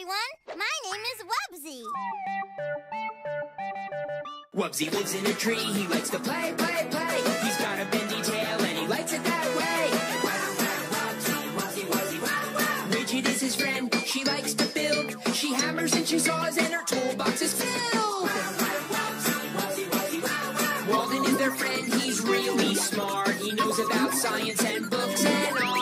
everyone. My name is Wubbzy. Wubbzy lives in a tree, he likes to play, play, play. He's got a bendy tail and he likes it that way. Wow, wow, Wubbzy, Wubbzy, Wubbzy, wow. Widget is his friend, she likes to build. She hammers and she saws and her toolbox is filled. Wow, wow, Wubbzy, Wubbzy, Wubbzy, wow. Walden is their friend, he's really smart. He knows about science and books and art.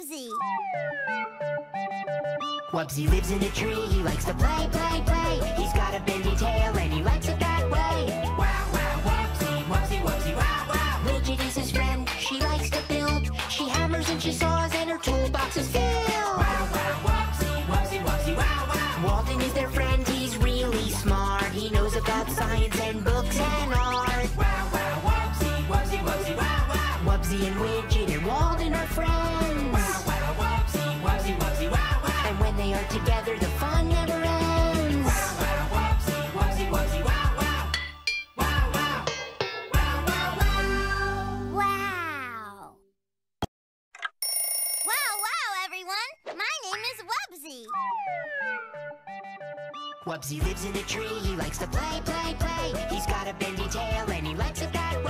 Wubbzy. Wubbzy lives in a tree, he likes to play, play, play. He's got a bendy tail and he likes it that way. Wow, wow, Wubbzy, Wubbzy, Wubbzy, wow, wow. Widget is his friend, she likes to build. She hammers and she saws and her toolbox is filled. Wow, wow, Wubbzy, Wubbzy, Wubbzy, wow, wow. Walden is their friend, he's really smart. He knows about science and books and art. Together, the fun never ends. Wow, wow, Wubbzy, Wubbzy, Wubbzy, wow, wow. Wow, wow. Wow, wow, wow. Wow. Wow, wow, everyone. My name is Wubbzy. Wubbzy lives in a tree, he likes to play, play, play. He's got a bendy tail and he likes it that way.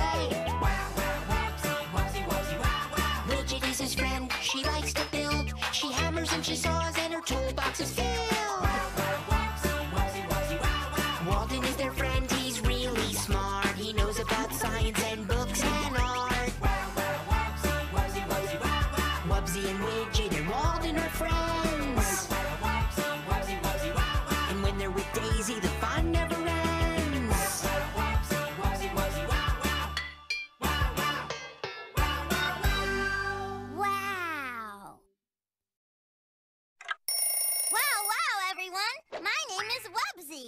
Everyone. My name is Wubbzy.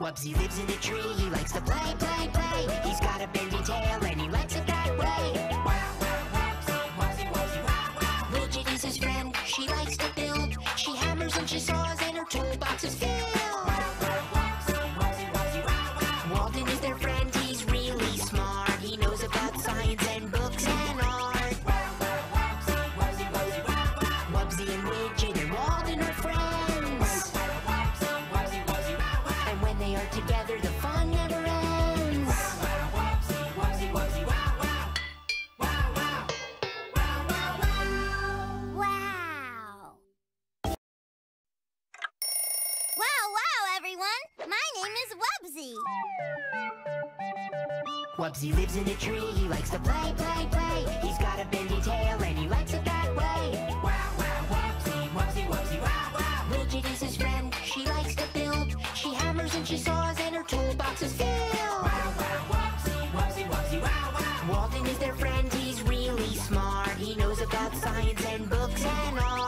Wubbzy lives in a tree, he likes to play, play, play. He's got a bendy tail and he likes it that way. Wow, wow, Wubbzy, Wubbzy, Wubbzy, wow, wow. Widget is his friend, she likes to build. She hammers and she saws and her toolbox is filled. Wow, wow, Wubbzy, Wubbzy, Wubbzy, wow, wow. Walden is their friend, he's really smart. He knows about science and everyone. My name is Wubbzy. Wubbzy lives in a tree, he likes to play, play, play. He's got a bendy tail and he likes it that way. Wow, wow, Wubbzy, Wubbzy, Wubbzy, wow, wow. Widget is his friend, she likes to build. She hammers and she saws and her toolbox is filled. Wow, wow, Wubbzy, Wubbzy, Wubbzy, wow, wow. Walden is their friend, he's really smart. He knows about science and books and art.